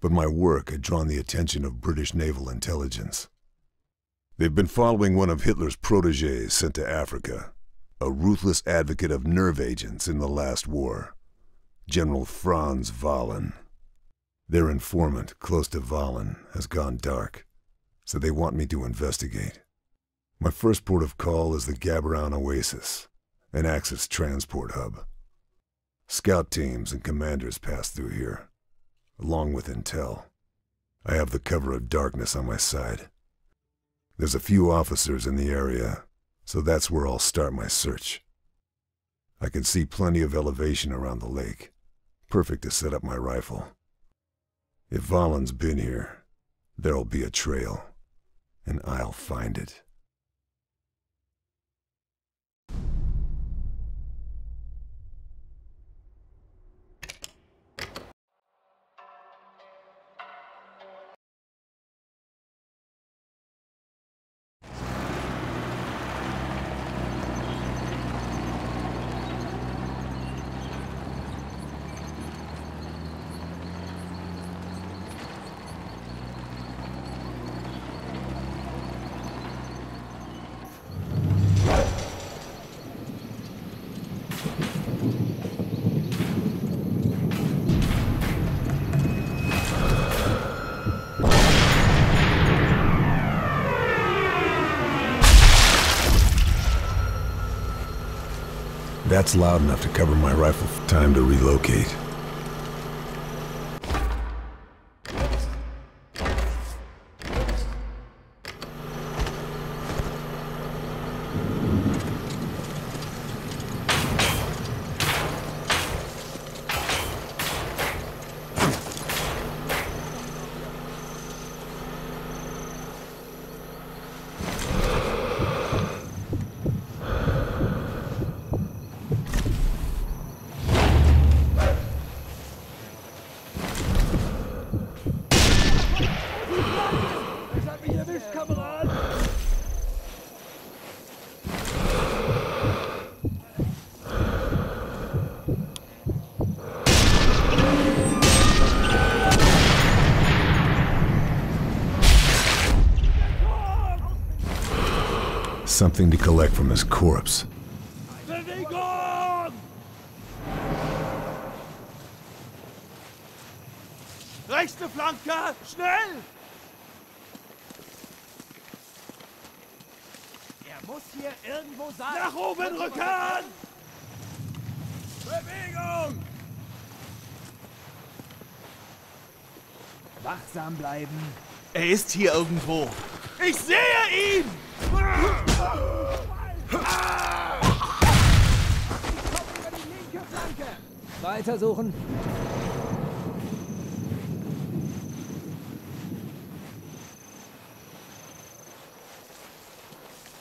but my work had drawn the attention of British naval intelligence. They've been following one of Hitler's proteges sent to Africa, a ruthless advocate of nerve agents in the last war, General Franz Vahlen. Their informant, close to Vahlen, has gone dark, so they want me to investigate. My first port of call is the Gaberoun Oasis, an Axis transport hub. Scout teams and commanders pass through here, along with intel. I have the cover of darkness on my side. There's a few officers in the area, so that's where I'll start my search. I can see plenty of elevation around the lake, perfect to set up my rifle. If Vahlen's been here, there'll be a trail, and I'll find it. That's loud enough to cover my rifle time to relocate. Something to collect from his corpse. Bewegung! Rechte Flanke, schnell! Er muss hier irgendwo sein. Nach oben rücken! Bewegung! Wachsam bleiben. Er ist hier irgendwo. Ich sehe ihn! Weitersuchen.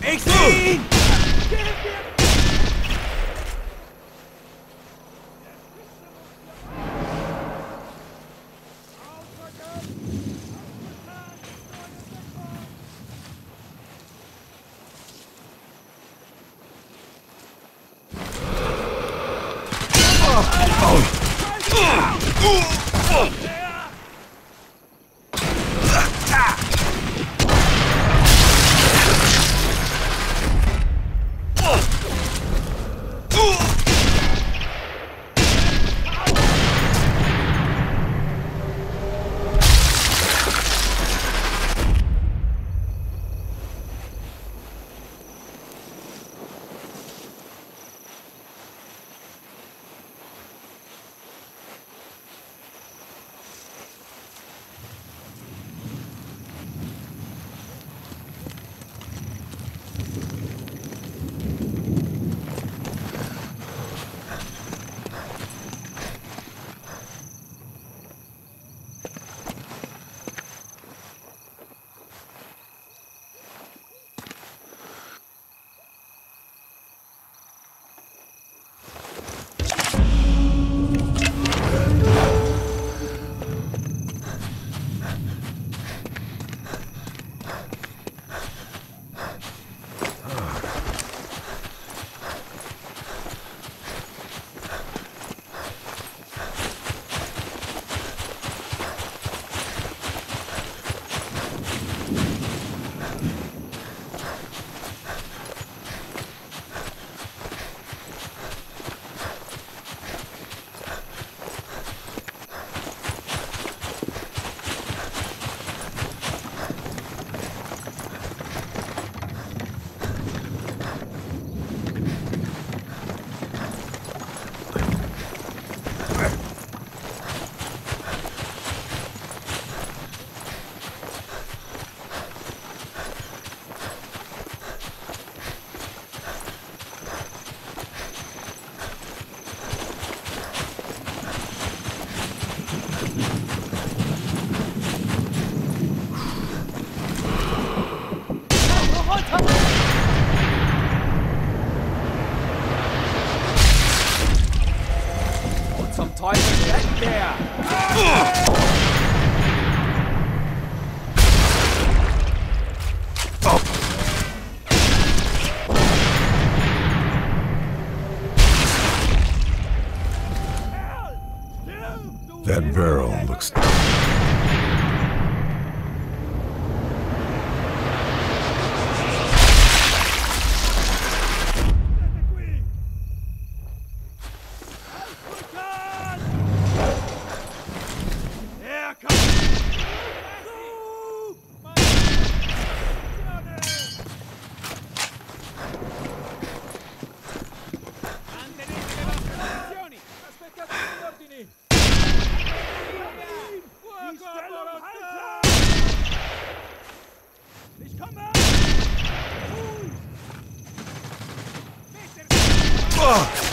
Ich sehe ihn! next. you Fuck!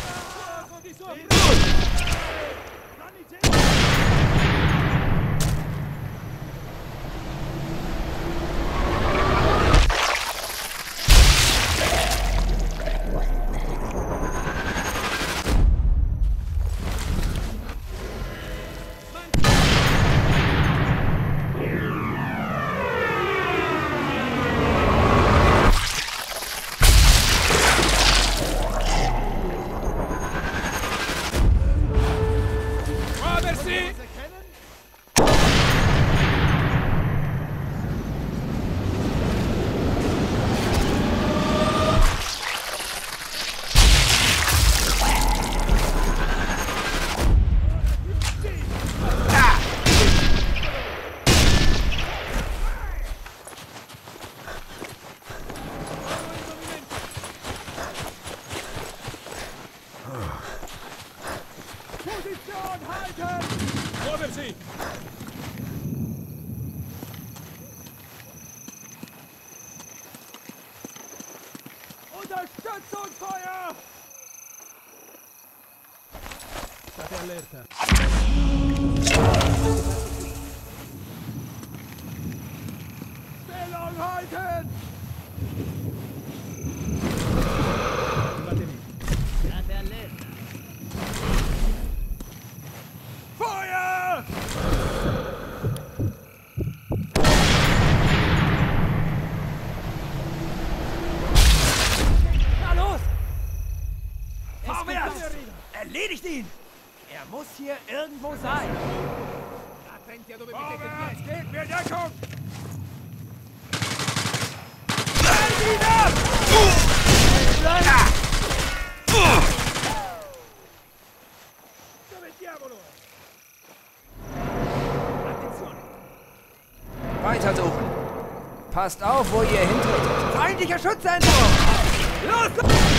halten! Feuer! Na los! Vorwärts! Erledigt ihn! Er muss hier irgendwo Passt auf, wo ihr hintritt. Feindlicher Schutzeinbruch! Los!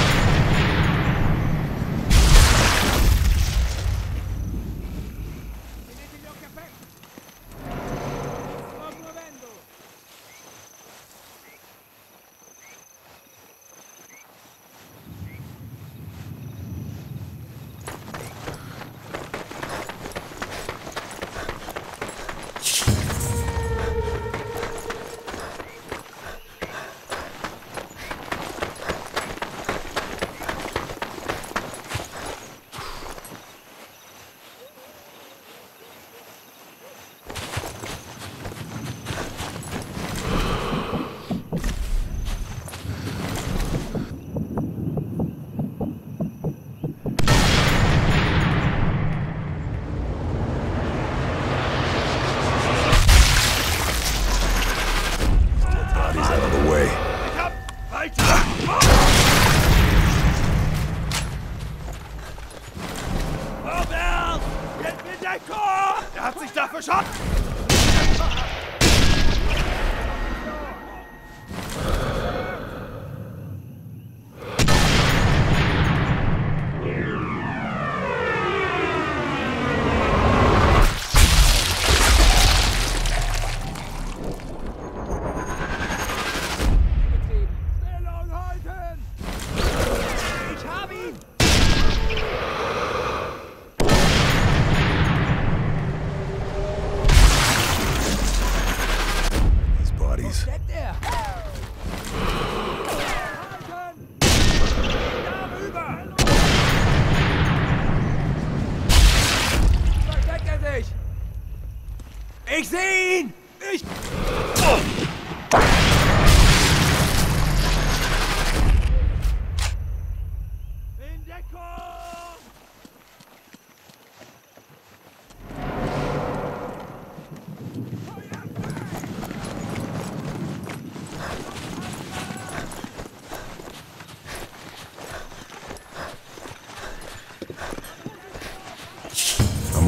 I'm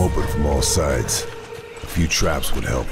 open from all sides traps would help.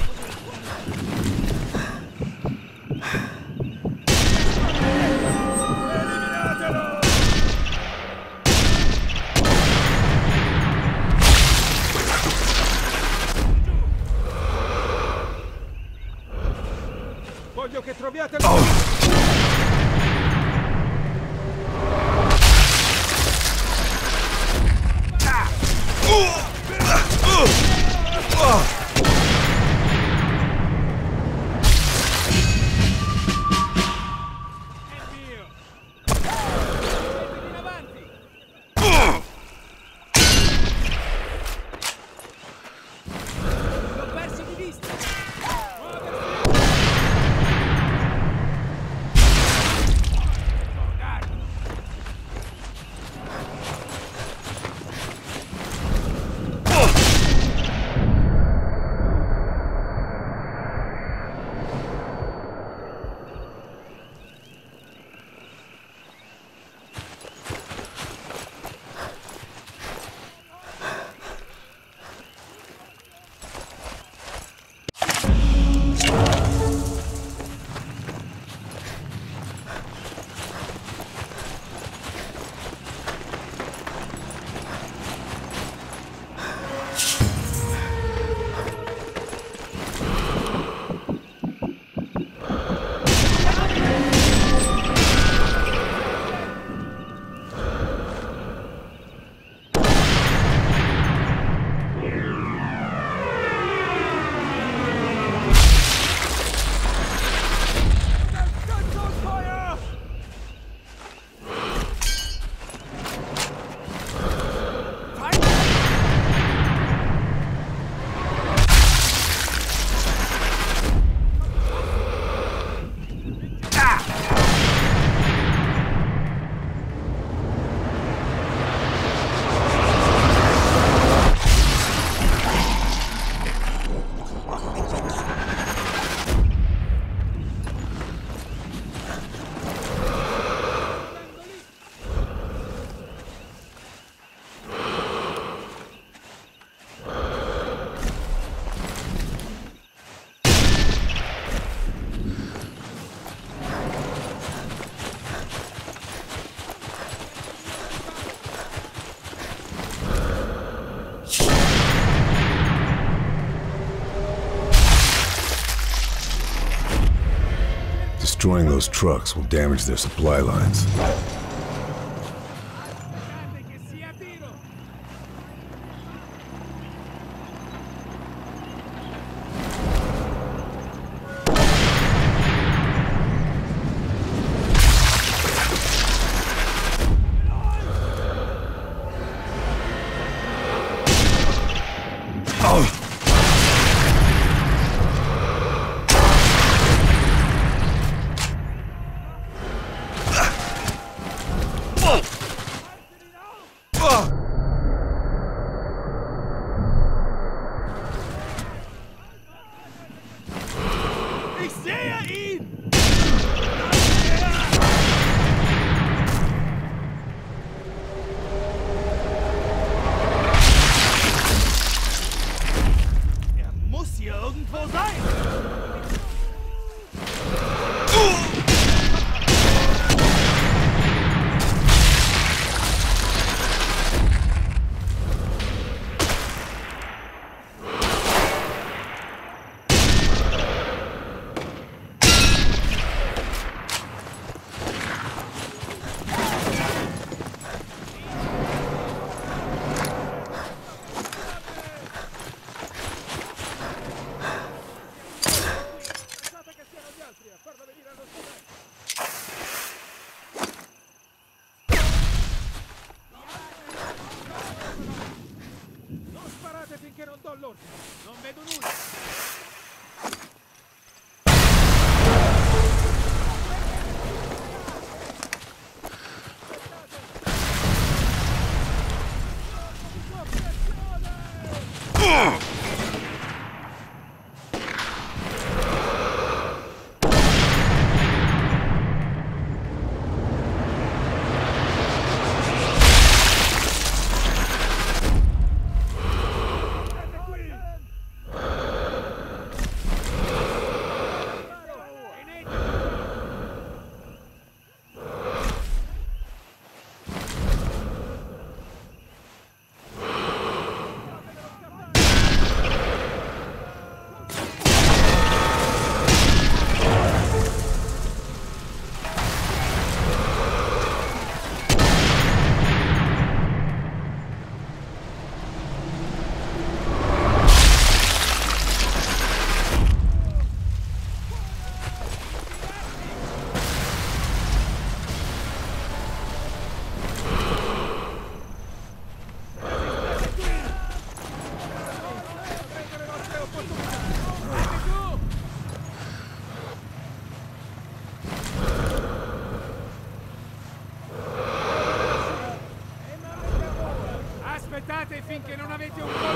Destroying those trucks will damage their supply lines. Tornato all'ordine. Non vedo nulla. Finché non avete un colpo